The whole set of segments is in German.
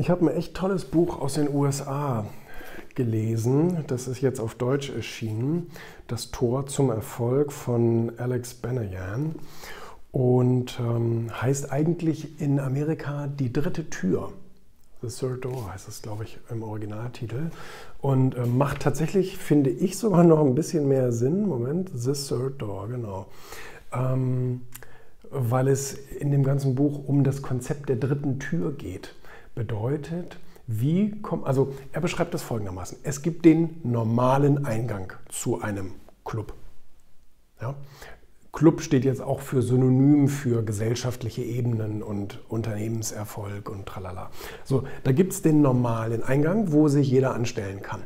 Ich habe ein echt tolles Buch aus den USA gelesen. Das ist jetzt auf Deutsch erschienen. Das Tor zum Erfolg von Alex Benayan. Und ähm, heißt eigentlich in Amerika die dritte Tür. The Third Door heißt es, glaube ich, im Originaltitel. Und äh, macht tatsächlich, finde ich, sogar noch ein bisschen mehr Sinn. Moment, The Third Door, genau. Ähm, weil es in dem ganzen Buch um das Konzept der dritten Tür geht bedeutet, wie kommt, also er beschreibt das folgendermaßen. Es gibt den normalen Eingang zu einem Club. Ja? Club steht jetzt auch für Synonym für gesellschaftliche Ebenen und Unternehmenserfolg und tralala. So, da gibt es den normalen Eingang, wo sich jeder anstellen kann.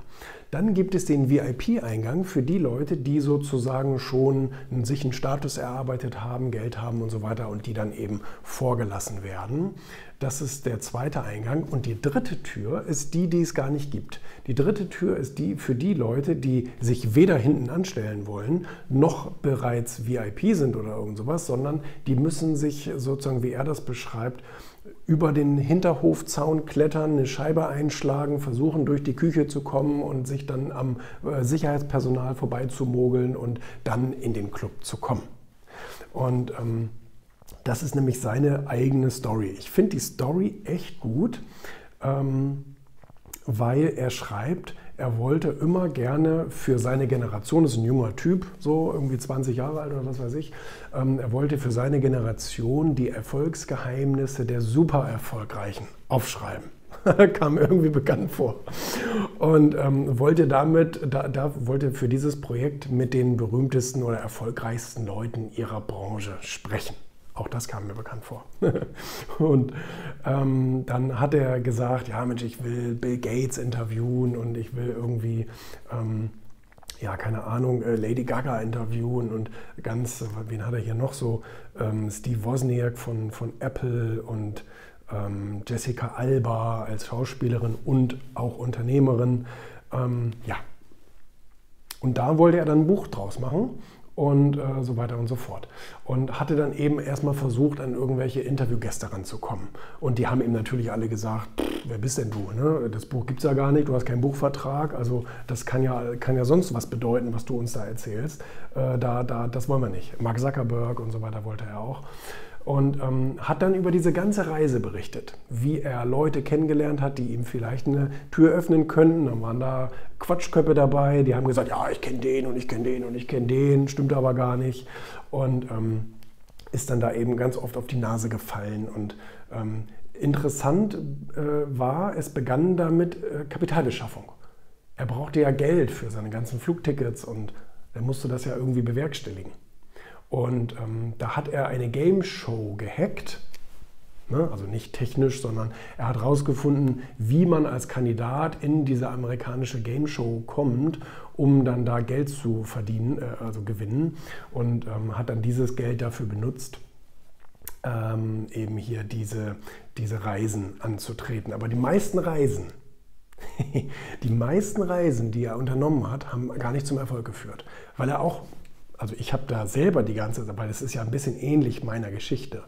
Dann gibt es den VIP-Eingang für die Leute, die sozusagen schon sich einen Status erarbeitet haben, Geld haben und so weiter und die dann eben vorgelassen werden. Das ist der zweite Eingang. Und die dritte Tür ist die, die es gar nicht gibt. Die dritte Tür ist die für die Leute, die sich weder hinten anstellen wollen, noch bereits VIP sind oder irgend sowas, sondern die müssen sich sozusagen, wie er das beschreibt, über den Hinterhofzaun klettern, eine Scheibe einschlagen, versuchen durch die Küche zu kommen und sich dann am äh, Sicherheitspersonal vorbeizumogeln und dann in den Club zu kommen. Und ähm, das ist nämlich seine eigene Story. Ich finde die Story echt gut, ähm, weil er schreibt, er wollte immer gerne für seine Generation, das ist ein junger Typ, so irgendwie 20 Jahre alt oder was weiß ich, ähm, er wollte für seine Generation die Erfolgsgeheimnisse der super erfolgreichen aufschreiben. kam irgendwie bekannt vor. Und ähm, wollte damit, da, da, wollte für dieses Projekt mit den berühmtesten oder erfolgreichsten Leuten ihrer Branche sprechen. Auch das kam mir bekannt vor. und ähm, dann hat er gesagt, ja Mensch, ich will Bill Gates interviewen und ich will irgendwie, ähm, ja, keine Ahnung, äh, Lady Gaga interviewen und ganz, wen hat er hier noch so? Ähm, Steve Wozniak von, von Apple und ähm, Jessica Alba als Schauspielerin und auch Unternehmerin. Ähm, ja. Und da wollte er dann ein Buch draus machen und äh, so weiter und so fort. Und hatte dann eben erstmal versucht, an irgendwelche Interviewgäste ranzukommen. Und die haben ihm natürlich alle gesagt, wer bist denn du? Ne? Das Buch gibt es ja gar nicht, du hast keinen Buchvertrag, also das kann ja, kann ja sonst was bedeuten, was du uns da erzählst. Äh, da, da, das wollen wir nicht. Mark Zuckerberg und so weiter wollte er auch und ähm, hat dann über diese ganze Reise berichtet, wie er Leute kennengelernt hat, die ihm vielleicht eine Tür öffnen könnten. Dann waren da Quatschköpfe dabei, die haben gesagt, ja, ich kenne den und ich kenne den und ich kenne den, stimmt aber gar nicht. Und ähm, ist dann da eben ganz oft auf die Nase gefallen. Und ähm, interessant äh, war, es begann damit äh, Kapitalbeschaffung. Er brauchte ja Geld für seine ganzen Flugtickets und er musste das ja irgendwie bewerkstelligen. Und ähm, da hat er eine Game Show gehackt. Ne? Also nicht technisch, sondern er hat herausgefunden, wie man als Kandidat in diese amerikanische Game Show kommt, um dann da Geld zu verdienen, äh, also gewinnen. Und ähm, hat dann dieses Geld dafür benutzt, ähm, eben hier diese, diese Reisen anzutreten. Aber die meisten Reisen, die meisten Reisen, die er unternommen hat, haben gar nicht zum Erfolg geführt, weil er auch also ich habe da selber die ganze Zeit, weil es ist ja ein bisschen ähnlich meiner Geschichte.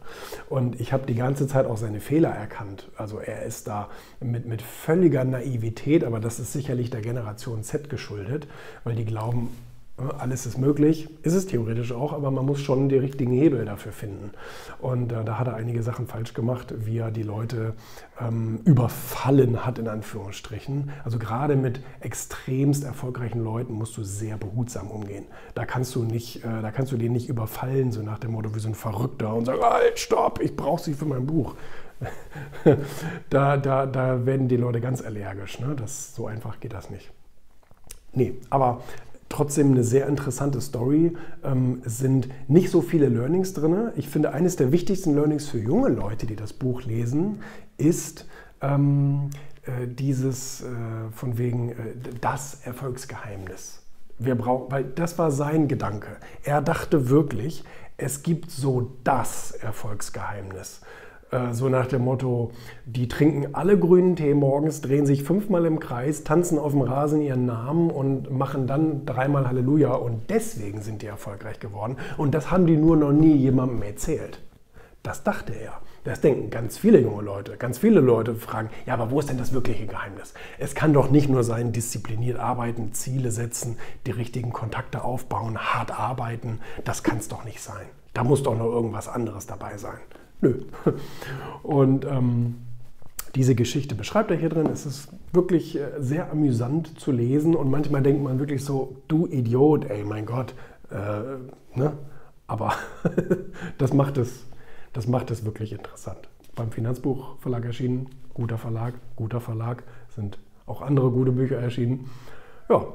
Und ich habe die ganze Zeit auch seine Fehler erkannt. Also er ist da mit, mit völliger Naivität, aber das ist sicherlich der Generation Z geschuldet, weil die glauben, alles ist möglich, ist es theoretisch auch, aber man muss schon die richtigen Hebel dafür finden. Und äh, da hat er einige Sachen falsch gemacht, wie er die Leute ähm, überfallen hat, in Anführungsstrichen. Also gerade mit extremst erfolgreichen Leuten musst du sehr behutsam umgehen. Da kannst du nicht, äh, da kannst du den nicht überfallen, so nach dem Motto wie so ein Verrückter und sagen, halt, stopp, ich brauche sie für mein Buch. da, da, da werden die Leute ganz allergisch. Ne? Das, so einfach geht das nicht. Nee, aber trotzdem eine sehr interessante Story. Ähm, es sind nicht so viele Learnings drin. Ich finde, eines der wichtigsten Learnings für junge Leute, die das Buch lesen, ist ähm, äh, dieses äh, von wegen äh, das Erfolgsgeheimnis. Wir brauchen, weil das war sein Gedanke. Er dachte wirklich, es gibt so das Erfolgsgeheimnis. Äh, so nach dem Motto, die trinken alle grünen Tee morgens, drehen sich fünfmal im Kreis, tanzen auf dem Rasen ihren Namen und machen dann dreimal Halleluja und deswegen sind die erfolgreich geworden. Und das haben die nur noch nie jemandem erzählt. Das dachte er. Das denken ganz viele junge Leute. Ganz viele Leute fragen, ja, aber wo ist denn das wirkliche Geheimnis? Es kann doch nicht nur sein, diszipliniert arbeiten, Ziele setzen, die richtigen Kontakte aufbauen, hart arbeiten. Das kann es doch nicht sein. Da muss doch noch irgendwas anderes dabei sein. Nö. Und ähm, diese Geschichte beschreibt er hier drin. Es ist wirklich äh, sehr amüsant zu lesen und manchmal denkt man wirklich so, du Idiot, ey, mein Gott. Äh, ne? Aber das macht es das macht es wirklich interessant. Beim Finanzbuchverlag erschienen, guter Verlag, guter Verlag, sind auch andere gute Bücher erschienen. Ja,